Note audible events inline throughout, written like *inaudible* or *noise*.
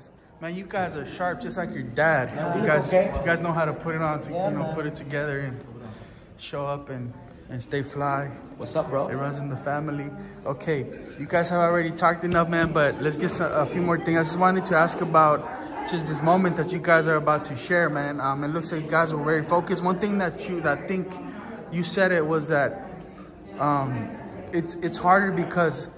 guys. Man, you guys are sharp, just like your dad. You guys, you guys know how to put it on, to, you know, put it together and show up and, and stay fly. What's up, bro? It runs in the family. Okay, you guys have already talked enough, man, but let's get some, a few more things. I just wanted to ask about just this moment that you guys are about to share, man. Um, it looks like you guys were very focused. One thing that you, that I think you said it was that um, it's it's harder because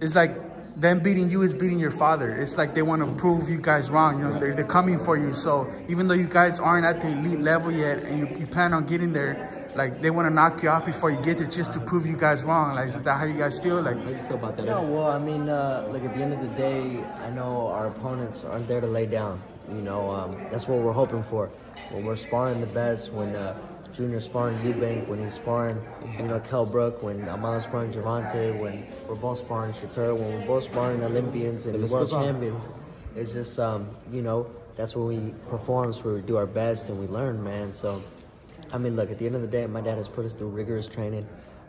it's like them beating you is beating your father. It's like they want to prove you guys wrong. You know, they're, they're coming for you. So even though you guys aren't at the elite level yet, and you, you plan on getting there, like they want to knock you off before you get there just to prove you guys wrong. Like is that how you guys feel? Like How do you feel about that? No, well, I mean, uh, like at the end of the day, I know our opponents aren't there to lay down. You know, um, that's what we're hoping for. When we're sparring the best, when uh, Junior's sparring Eubank, when he's sparring, you know, Kell Brook, when Amado's sparring Gervonta, when we're both sparring Shakur, when we're both sparring Olympians and world champions. It's just, um, you know, that's where we perform, it's where we do our best and we learn, man. So, I mean, look, at the end of the day, my dad has put us through rigorous training,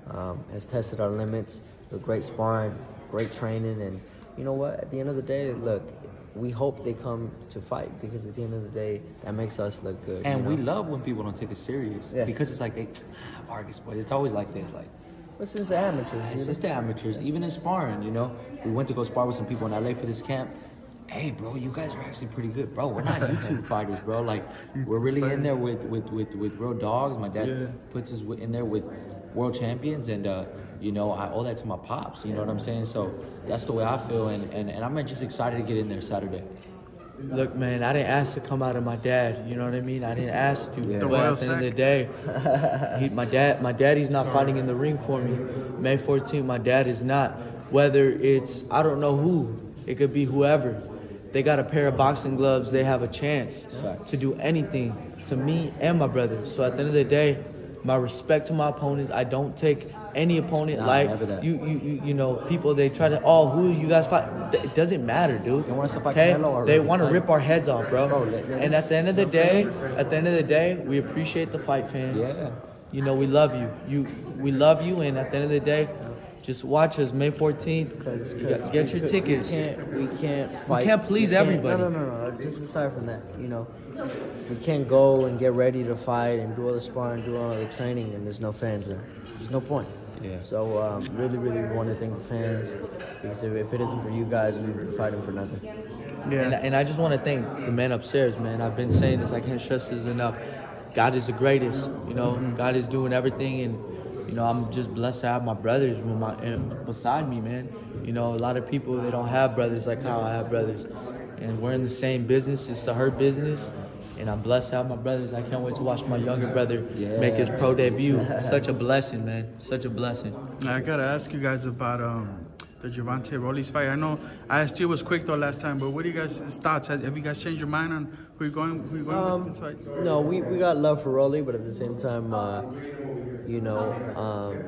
um, has tested our limits, with great sparring, great training, and you know what? At the end of the day, look, we hope they come to fight because at the end of the day, that makes us look good. And you we love when people don't take it serious Yeah. because it's like they, *tsk* ah, Marcus, boy, it's always like this. Like Well, since the amateurs, it's you just the amateurs, even in sparring. You know, we went to go spar with some people in LA for this camp. Hey, bro, you guys are actually pretty good, bro. We're not *laughs* YouTube fighters, bro. Like, we're really in there with with with with real dogs. My dad Yeah. puts us in there with world champions, and uh, you know, I owe that to my pops. You know what I'm saying? So that's the way I feel, and and, and I'm just excited to get in there Saturday. Look, man, I didn't ask to come out of my dad. You know what I mean? I didn't ask to. The But royal at the end of the day, *laughs* he, my dad, my daddy's not fighting in the ring for me. May 14th, my dad is not. Whether it's I don't know who, it could be whoever. They got a pair of boxing gloves. They have a chance to do anything to me and my brother. So at the end of the day, my respect to my opponents. I don't take any opponent Nah, like you, you, you, you know. People they try to oh who you guys fight. It doesn't matter, dude. They want to fight Okay, Canelo they want to rip our heads off, bro. Bro, let- let and at the end of the day, at the end of the day, we appreciate the fight, fans. Yeah. You know, we love you. You, we love you, and at the end of the day, just watch us May 14th. Because Get, get your tickets. We can't, we can't fight. can't please we can't- everybody. No, no, no, no. Just aside from that, you know, we can't go and get ready to fight and do all the sparring, do all the training, and there's no fans there. There's no point. Yeah. So um, really, really want to thank the fans because if, it isn't for you guys, we'd be fighting for nothing. yeah. And, and I just want to thank the man upstairs, man. I've been saying this, I can't stress this enough. God is the greatest, you know. God is doing everything, and you know I'm just blessed to have my brothers with my beside me, man. You know, a lot of people they don't have brothers like how I have brothers, and we're in the same business. It's the hurt business, and I'm blessed to have my brothers. I can't wait to watch my younger brother make his pro debut. Such a blessing, man. Such a blessing. I gotta ask you guys about um, the Gervonta Rolly's fight. I know I asked you it was quick though last time, but what are you guys' thoughts? Have you guys changed your mind on who you're going, who you're going Um, with this fight? No, we, we got love for Rolly, but at the same time, uh, you know, um,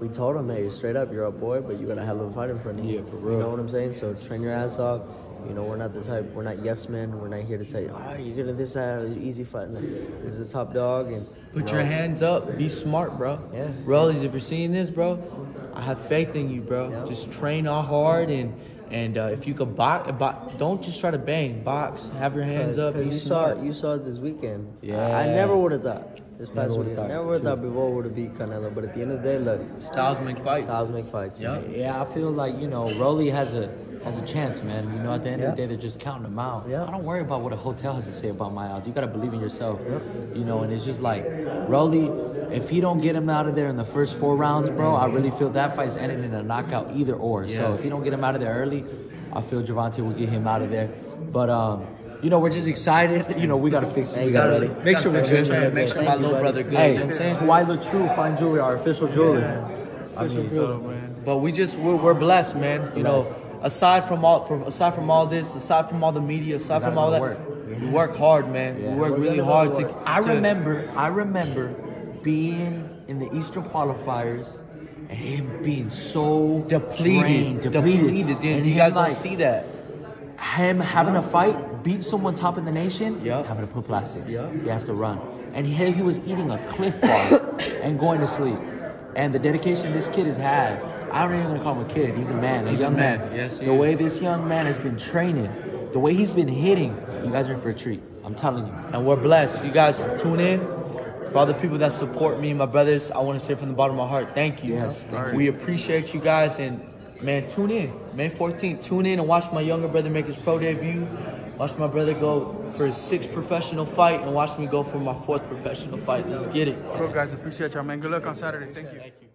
we told him, hey, straight up, you're a boy, but you got a hell of a fight in front of you. Yeah, for You know what I'm saying? So train your ass off. You know, we're not the type, we're not yes men. We're not here to tell you, oh, you're gonna this, that, easy fight. No, This is a top dog, and Put you your hands up. Be smart, bro. Yeah. Rollies, if you're seeing this, bro, I have faith in you, bro. Yeah. Just train all hard and and uh, if you could box, bo- don't just try to bang. Box. Have your hands Cause, up. 'cause you saw smart. it, you saw it this weekend. I, I never would have thought this past would've weekend. thought, Never would have thought before would have beat Canelo. But at the end of the day, look, Styles make fights. styles make fights. Yeah. Yeah, I feel like you know, Rolly has a has a chance, man. You know, at the end of the day, they're just counting them out. Yeah. I don't worry about what a hotel has to say about my odds. You gotta believe in yourself. You know, and it's just like Rolly. If he don't get him out of there in the first four rounds, bro, I really feel that fight's ending in a knockout, either or. So if he don't get him out of there early, I feel Gervonta will get him out of there. But um, you know, we're just excited. You know, we gotta fix it. We gotta gotta- make sure we're Make good. sure, make sure my you, little buddy. brother good. Hey, you know what I'm saying? Twyla True, fine jewelry, our official jewelry. I mean. But we just we're, we're blessed, man. You know, aside from all from aside from all this, aside from all the media, aside gotta from all that, work. we work hard, man. Yeah. We work We're really gonna hard to. I remember, I remember being in the Eastern qualifiers and him being so depleted, drained, depleted. depleted, dude. and you guys like don't see that. him having a fight, beat someone top in the nation, Yup. having to put plastics. Yup. He has to run, and he he was eating a Clif Bar *coughs* and going to sleep. And the dedication this kid has had, I'm not even gonna call him a kid. He's a man, a He's a young man. man. Yes, he the is. way this young man has been training, the the way he's been hitting, you guys are in for a treat. I'm telling you. and we're blessed. You guys tune in. For all the people that support me and my brothers, I want to say from the bottom of my heart, thank you. Yes, thank we appreciate you guys, and man, tune in. May 14th, tune in and watch my younger brother make his pro debut. Watch my brother go for his sixth professional fight, and watch me go for my fourth professional fight. Let's get it. Cool, guys. Appreciate y'all, man. Good luck on Saturday. Thank you. Thank you.